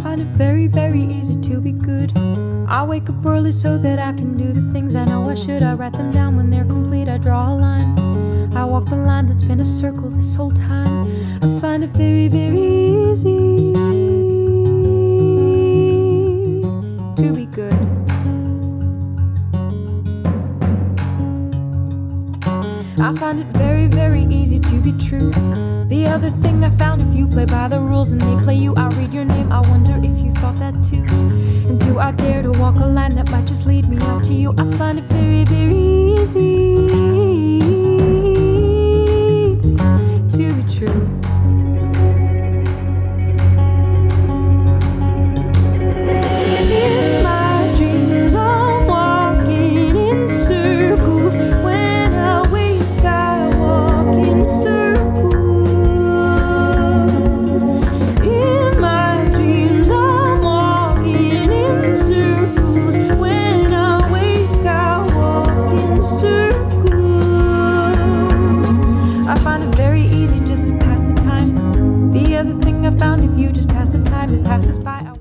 find it very, very easy to be good. I wake up early so that I can do the things I know I should. I write them down when they're complete, I draw a line. I walk the line that's been a circle this whole time. I find it very, very easy to be good. I find it very, very easy to be The thing I found if you play by the rules and they play you, I'll read your name. I wonder if you thought that too. And do I dare to walk a line that might just lead me out to you? I find it very, very easy to be true. I find it very easy just to pass the time. The other thing I found, if you just pass the time, it passes by.